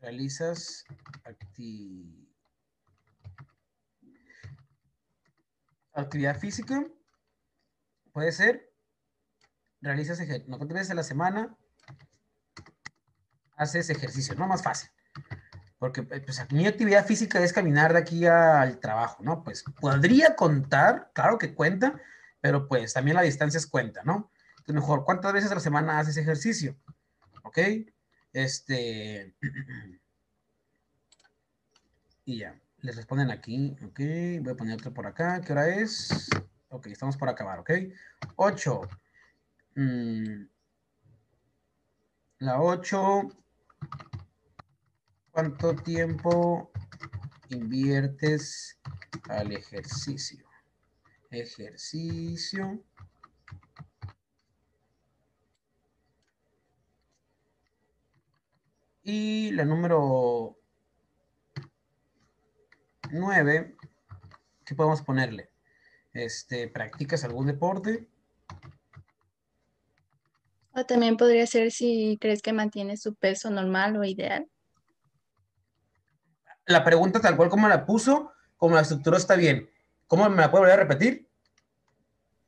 realizas actividad física? Puede ser. Realizas ejercicio. No, ¿cuántas veces a la semana haces ejercicio? No, más fácil. Porque eh, pues, mi actividad física es caminar de aquí al trabajo, ¿no? Pues podría contar, claro que cuenta, pero pues también la distancia es cuenta, ¿no? Entonces, mejor, ¿cuántas veces a la semana haces ejercicio? ¿Ok? Este... y ya, les responden aquí, ¿ok? Voy a poner otro por acá, ¿qué hora es? Ok, estamos por acabar, ¿ok? 8. Mm, la 8 ¿Cuánto tiempo inviertes al ejercicio? Ejercicio. Y la número 9, ¿qué podemos ponerle? Este, ¿Practicas algún deporte? O también podría ser si crees que mantienes su peso normal o ideal la pregunta tal cual como la puso, como la estructura está bien. ¿Cómo me la puedo volver a repetir?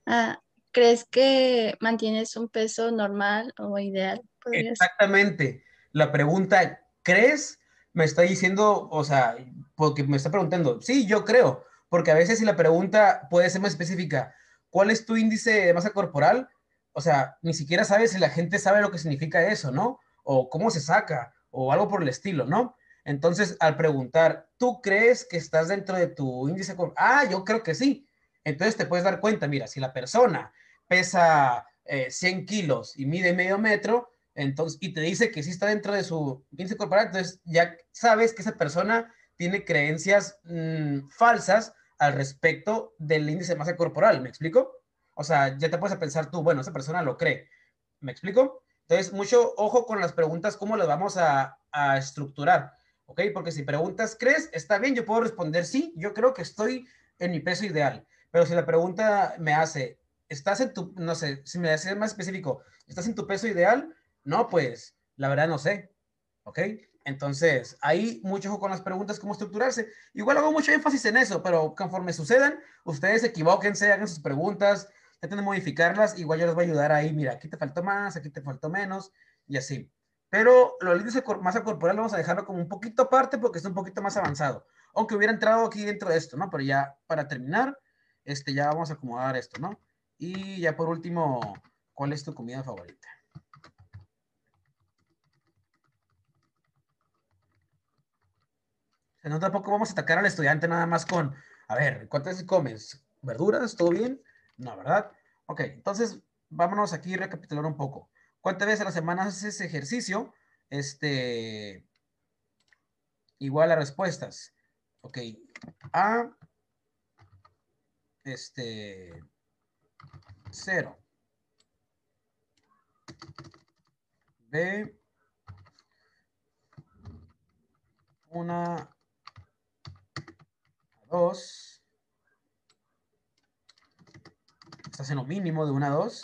Ah, ¿Crees que mantienes un peso normal o ideal? Exactamente. La pregunta, ¿crees? Me está diciendo, o sea, porque me está preguntando, sí, yo creo, porque a veces si la pregunta puede ser más específica, ¿cuál es tu índice de masa corporal? O sea, ni siquiera sabes si la gente sabe lo que significa eso, ¿no? O cómo se saca, o algo por el estilo, ¿no? Entonces, al preguntar, ¿tú crees que estás dentro de tu índice? Ah, yo creo que sí. Entonces te puedes dar cuenta, mira, si la persona pesa 100 kilos y mide medio metro, entonces, y te dice que sí está dentro de su índice corporal, entonces ya sabes que esa persona tiene creencias mm, falsas al respecto del índice de masa corporal, ¿me explico? O sea, ya te puedes pensar tú, bueno, esa persona lo cree, ¿me explico? Entonces, mucho ojo con las preguntas, cómo las vamos a, a estructurar, ¿ok? Porque si preguntas, ¿crees? Está bien, yo puedo responder sí, yo creo que estoy en mi peso ideal, pero si la pregunta me hace, ¿estás en tu, no sé, si me hace más específico, ¿estás en tu peso ideal? No, pues, la verdad no sé, ¿ok? Entonces, hay mucho con las preguntas, cómo estructurarse. Igual hago mucho énfasis en eso, pero conforme sucedan, ustedes equivóquense, hagan sus preguntas, traten de modificarlas. Igual yo les voy a ayudar ahí, mira, aquí te faltó más, aquí te faltó menos, y así. Pero lo índice de masa corporal vamos a dejarlo como un poquito aparte porque está un poquito más avanzado. Aunque hubiera entrado aquí dentro de esto, ¿no? Pero ya para terminar, este, ya vamos a acomodar esto, ¿no? Y ya por último, ¿cuál es tu comida favorita? No tampoco vamos a atacar al estudiante nada más con, a ver, ¿cuántas comes? ¿Verduras? ¿Todo bien? No, ¿verdad? Ok, entonces vámonos aquí a recapitular un poco. ¿Cuántas veces a la semana haces ejercicio? Este, igual a respuestas. Ok, A, este, cero. B, una 2. Estás en lo mínimo de 1 a 2.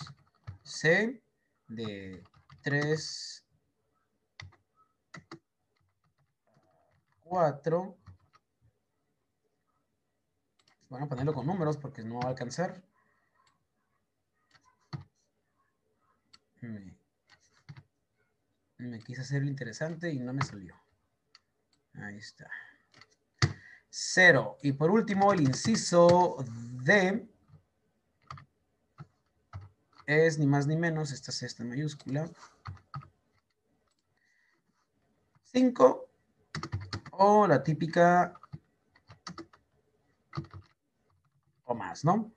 C de 3 4. Bueno, ponerlo con números porque no va a alcanzar. Me, me quise hacer lo interesante y no me salió. Ahí está. 0. Y por último, el inciso D es ni más ni menos, esta es esta mayúscula, 5 o la típica o más, ¿no?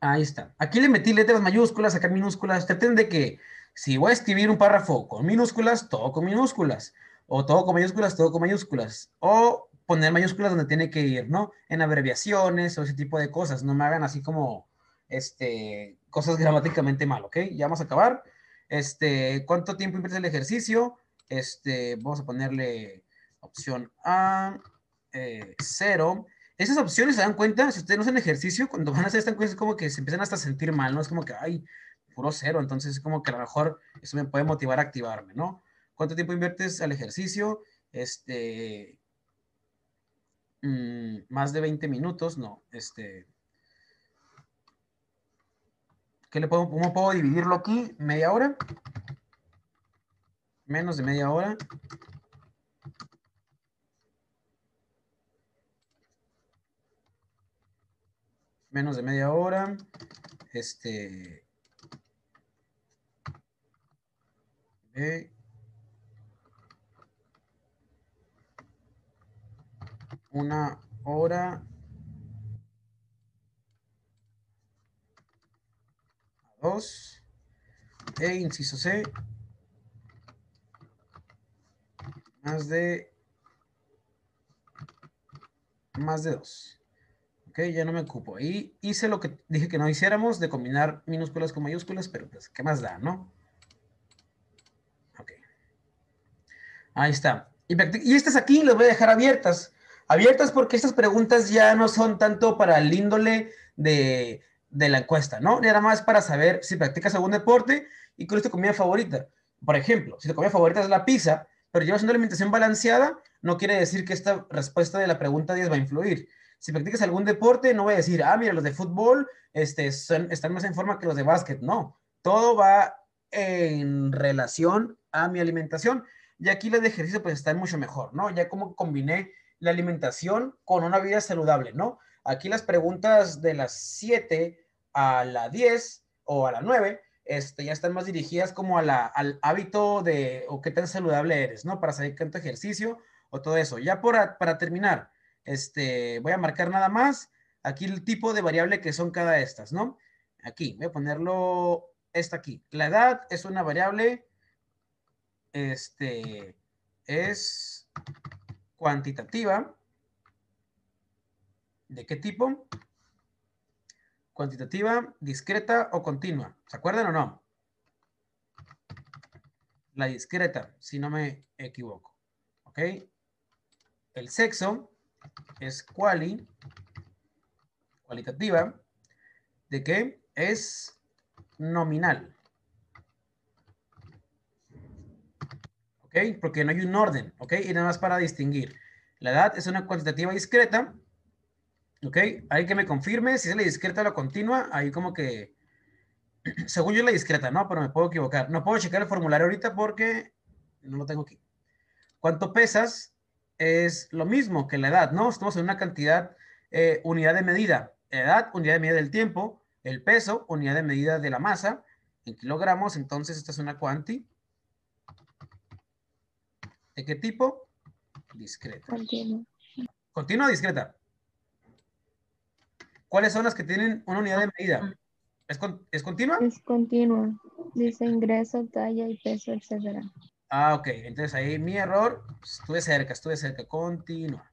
Ahí está. Aquí le metí letras mayúsculas, acá minúsculas. Traten de que si voy a escribir un párrafo con minúsculas, todo con minúsculas. O todo con mayúsculas, todo con mayúsculas. O poner mayúsculas donde tiene que ir, ¿no? En abreviaciones o ese tipo de cosas. No me hagan así como, este, cosas gramáticamente mal, ¿ok? Ya vamos a acabar. Este, ¿cuánto tiempo invierte el ejercicio? Este, vamos a ponerle opción A, eh, cero. Esas opciones se dan cuenta, si ustedes no hacen ejercicio, cuando van a hacer esta encuesta es como que se empiezan hasta a sentir mal, ¿no? Es como que, ay, puro cero, entonces es como que a lo mejor eso me puede motivar a activarme, ¿no? ¿Cuánto tiempo inviertes al ejercicio? Este, Mm, más de 20 minutos, no, este... ¿Qué le puedo, ¿Cómo puedo dividirlo aquí? ¿Media hora? Menos de media hora. Menos de media hora. Este... una hora. A dos. E inciso C. Más de más de dos. Ok ya no me ocupo. Ahí hice lo que dije que no hiciéramos de combinar minúsculas con mayúsculas pero pues qué más da no ok. Ahí está. Y, y estas aquí las voy a dejar abiertas abiertas porque estas preguntas ya no son tanto para el índole de, la encuesta, ¿no? Nada más para saber si practicas algún deporte y cuál es tu comida favorita. Por ejemplo, si tu comida favorita es la pizza, pero llevas una alimentación balanceada, no quiere decir que esta respuesta de la pregunta 10 va a influir. Si practicas algún deporte, no voy a decir, ah, mira, los de fútbol este, son, están más en forma que los de básquet. No, todo va en relación a mi alimentación. Y aquí las de ejercicio pues están mucho mejor, ¿no? Ya como combiné la alimentación con una vida saludable, ¿no? Aquí las preguntas de las 7 a la 10 o a la 9 este, ya están más dirigidas como a la, al hábito de o qué tan saludable eres, ¿no? Para saber cuánto ejercicio o todo eso. Ya para terminar, este, voy a marcar nada más aquí el tipo de variable que son cada estas, ¿no? Aquí, voy a ponerlo, esta aquí. La edad es una variable, este, es cuantitativa. ¿De qué tipo? Cuantitativa, discreta o continua. ¿Se acuerdan o no? La discreta, si no me equivoco. ¿Ok? El sexo es quali, cualitativa. ¿De qué? Es nominal. Porque no hay un orden. ¿Ok? Y nada más para distinguir. La edad es una cuantitativa discreta. ¿Ok? Hay que me confirme si es la discreta o la continua. Ahí como que... Según yo es la discreta, ¿no? Pero me puedo equivocar. No puedo checar el formulario ahorita porque no lo tengo aquí. ¿Cuánto pesas? Es lo mismo que la edad, ¿no? Estamos en una cantidad, eh, unidad de medida. Edad, unidad de medida del tiempo. El peso, unidad de medida de la masa. En kilogramos, entonces esta es una cuanti. ¿De qué tipo? Discreta. Continua. ¿Continua o discreta? ¿Cuáles son las que tienen una unidad de medida? ¿Es, con- ¿es continua? Es continua. Dice ingreso, talla y peso, etcétera. Ah, ok. Entonces ahí mi error, estuve cerca, estuve cerca. Continua.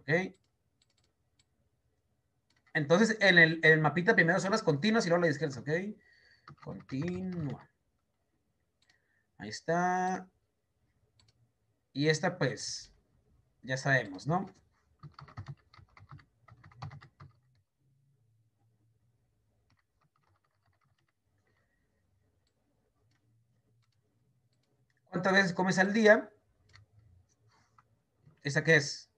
Ok. Entonces en el, en el mapita primero son las continuas y luego las discretas, ok. Continua. Ahí está. Y esta pues, ya sabemos, ¿no? ¿Cuántas veces comes al día? ¿Esa qué es?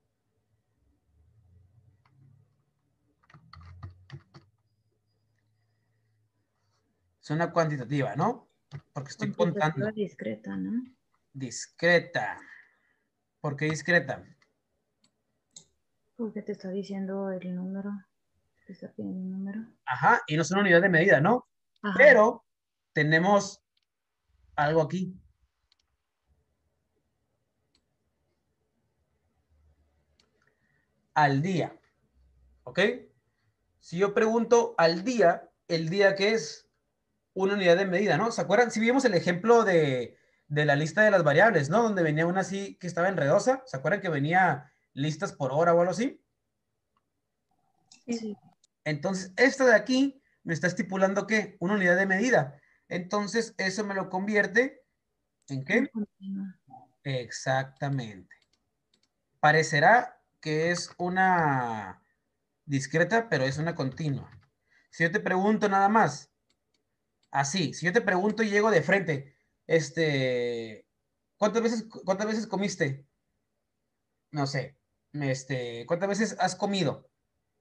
Es una cuantitativa, ¿no? Porque estoy contando. discreta, ¿no? Discreta. ¿Por qué discreta? Porque te está diciendo el número. Te está pidiendo un número. Ajá, y no es una unidad de medida, ¿no? Ajá. Pero tenemos algo aquí. Al día. ¿Ok? Si yo pregunto al día, el día que es una unidad de medida, ¿no? ¿Se acuerdan? Si vimos el ejemplo de, de la lista de las variables, ¿no? Donde venía una así que estaba enredosa. ¿Se acuerdan que venía listas por hora o algo así? Sí. Entonces, esta de aquí me está estipulando que una unidad de medida. Entonces, eso me lo convierte en qué? Continua. Exactamente. Parecerá que es una discreta, pero es una continua. Si yo te pregunto nada más, así, si yo te pregunto y llego de frente, este, ¿cuántas veces, cuántas veces comiste? No sé, este, ¿cuántas veces has comido?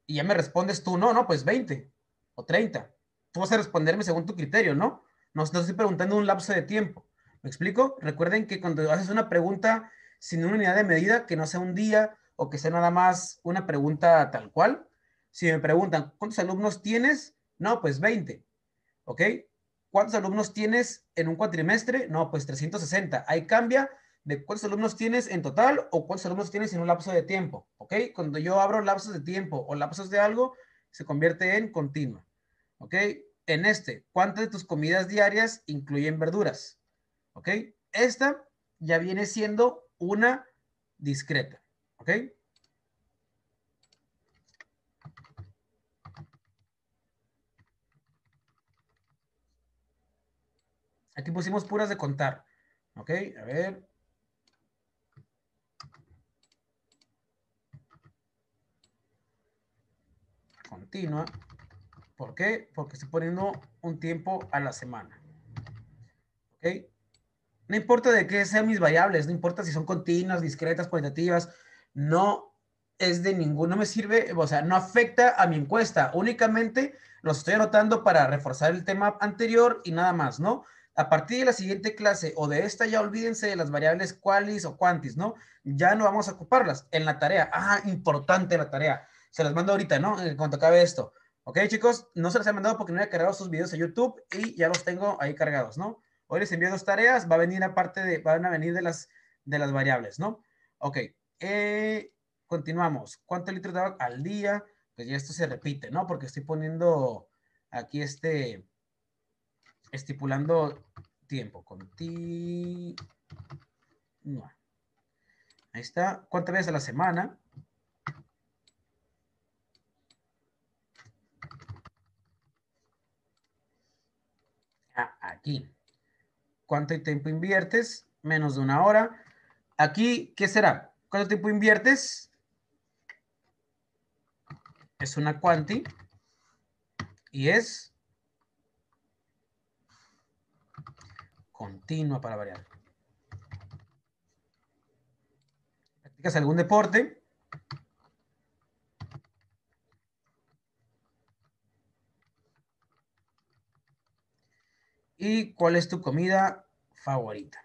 Y ya me respondes tú, no, no, pues 20 o 30. Tú vas a responderme según tu criterio, ¿no? No, no estoy preguntando un lapso de tiempo. ¿Me explico? Recuerden que cuando haces una pregunta sin una unidad de medida, que no sea un día o que sea nada más una pregunta tal cual, si me preguntan, ¿cuántos alumnos tienes? No, pues 20. ¿Ok? ¿Cuántos alumnos tienes en un cuatrimestre? No, pues 360. Ahí cambia de cuántos alumnos tienes en total o cuántos alumnos tienes en un lapso de tiempo. ¿Ok? Cuando yo abro lapsos de tiempo o lapsos de algo, se convierte en continua. ¿Ok? En este, ¿cuántas de tus comidas diarias incluyen verduras? ¿Ok? Esta ya viene siendo una discreta. ¿Ok? Aquí pusimos puras de contar. ¿Ok? A ver. Continua. ¿Por qué? Porque estoy poniendo un tiempo a la semana. ¿Ok? No importa de qué sean mis variables, no importa si son continuas, discretas, cualitativas, no es de ninguno, no me sirve, o sea, no afecta a mi encuesta, únicamente los estoy anotando para reforzar el tema anterior y nada más, ¿no? A partir de la siguiente clase o de esta ya olvídense de las variables qualis o quantis, ¿no? Ya no vamos a ocuparlas en la tarea. Ah, importante la tarea. Se las mando ahorita, ¿no? En cuanto acabe esto. Ok, chicos, no se las he mandado porque no he cargado sus videos a YouTube y ya los tengo ahí cargados, ¿no? Hoy les envío dos tareas, va a venir aparte de, van a venir de las, de las variables, ¿no? Ok, eh, continuamos. ¿Cuántos litros de agua al día? Pues ya esto se repite, ¿no? Porque estoy poniendo aquí este, estipulando tiempo. Continua. Ahí está. ¿Cuántas veces a la semana? Ah, aquí. ¿Cuánto tiempo inviertes? Menos de una hora. Aquí, ¿qué será? ¿Cuánto tiempo inviertes? Es una quanti. Y es continua para variar. ¿Practicas algún deporte? ¿Y cuál es tu comida favorita?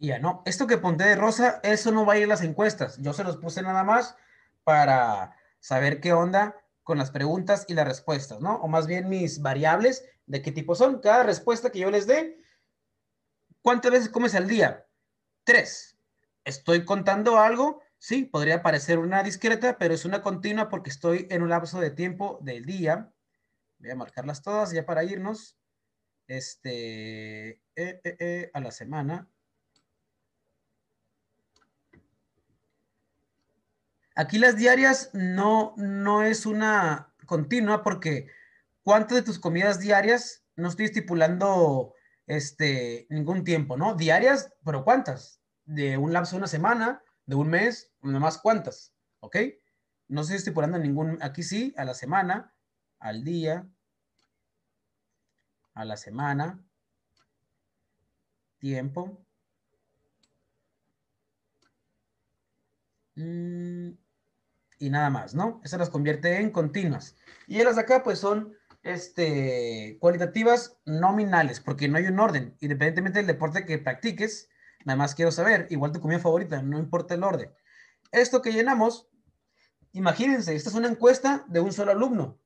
Ya no, esto que ponte de rosa, eso no va a ir en las encuestas. Yo se los puse nada más para saber qué onda con las preguntas y las respuestas, ¿no? O más bien mis variables, de qué tipo son. Cada respuesta que yo les dé, ¿cuántas veces comes al día? Tres. ¿Estoy contando algo? Sí, podría parecer una discreta, pero es una continua porque estoy en un lapso de tiempo del día. Voy a marcarlas todas ya para irnos. Este, eh, eh, eh, a la semana. Aquí las diarias no, no es una continua porque ¿cuántas de tus comidas diarias? No estoy estipulando este, ningún tiempo, ¿no? Diarias, pero ¿cuántas? De un lapso de una semana, de un mes, nada más cuántas, ¿ok? No estoy estipulando ningún, aquí sí, a la semana, al día, a la semana, tiempo. Mm, y nada más, ¿no? Eso las convierte en continuas. Y las de acá, pues son este, cualitativas nominales, porque no hay un orden. Independientemente del deporte que practiques, nada más quiero saber, igual tu comida favorita, no importa el orden. Esto que llenamos, imagínense, esta es una encuesta de un solo alumno,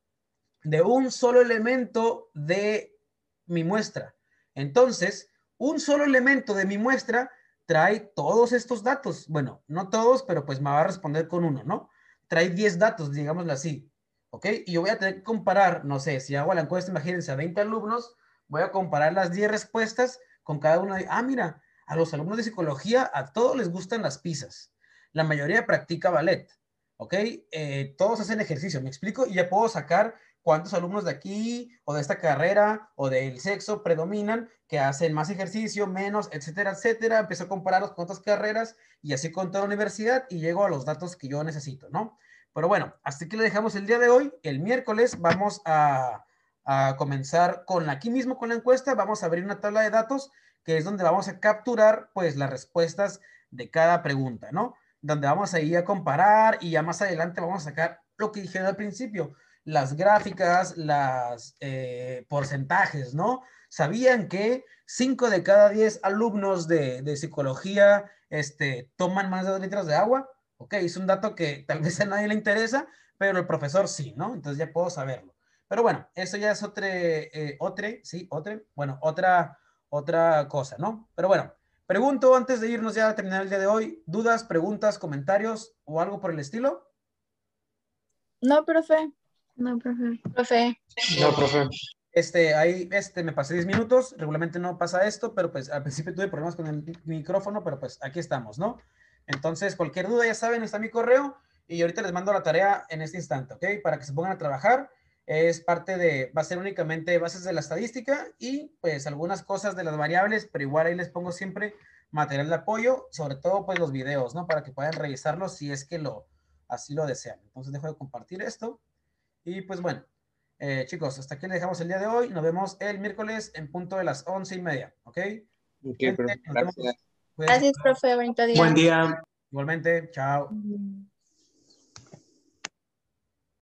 de un solo elemento de mi muestra. Entonces, un solo elemento de mi muestra trae todos estos datos. Bueno, no todos, pero pues me va a responder con uno, ¿no? Trae 10 datos, digámoslo así, ¿ok? Y yo voy a tener que comparar, no sé, si hago la encuesta, imagínense, a 20 alumnos, voy a comparar las 10 respuestas con cada una de, ah, mira, a los alumnos de psicología, a todos les gustan las pizzas. La mayoría practica ballet, ¿ok? Eh, todos hacen ejercicio, ¿me explico? Y ya puedo sacar cuántos alumnos de aquí o de esta carrera o del sexo predominan que hacen más ejercicio, menos, etcétera, etcétera. Empiezo a compararlos con otras carreras y así con toda la universidad y llego a los datos que yo necesito, ¿no? Pero bueno, hasta aquí lo dejamos el día de hoy. El miércoles vamos a, comenzar con aquí mismo con la encuesta. Vamos a abrir una tabla de datos que es donde vamos a capturar pues las respuestas de cada pregunta, ¿no? Donde vamos a ir a comparar y ya más adelante vamos a sacar lo que dije al principio, las gráficas, las eh, porcentajes, ¿no? ¿Sabían que 5 de cada 10 alumnos de, de, psicología este, toman más de 2 litros de agua? Ok, es un dato que tal vez a nadie le interesa, pero el profesor sí, ¿no? Entonces ya puedo saberlo. Pero bueno, eso ya es otra, eh, otra, sí, otra, bueno, otra, otra cosa, ¿no? Pero bueno, pregunto antes de irnos ya a terminar el día de hoy, dudas, preguntas, comentarios o algo por el estilo. No, profe. No, profe. Profe. No, profe. Este, ahí, este, me pasé 10 minutos, regularmente no pasa esto, pero pues al principio tuve problemas con el micrófono, pero pues aquí estamos, ¿no? Entonces, cualquier duda, ya saben, está mi correo y ahorita les mando la tarea en este instante, ¿ok? Para que se pongan a trabajar. Es parte de, va a ser únicamente bases de la estadística y pues algunas cosas de las variables, pero igual ahí les pongo siempre material de apoyo, sobre todo pues los videos, ¿no? Para que puedan revisarlos si es que lo, así lo desean. Entonces dejo de compartir esto. Y pues bueno, eh, chicos, hasta aquí le dejamos el día de hoy. Nos vemos el miércoles en punto de las once y media, ¿ok? Ok, pero gracias. Gracias, profe. Bonito día. Buen día. Igualmente, chao. Mm.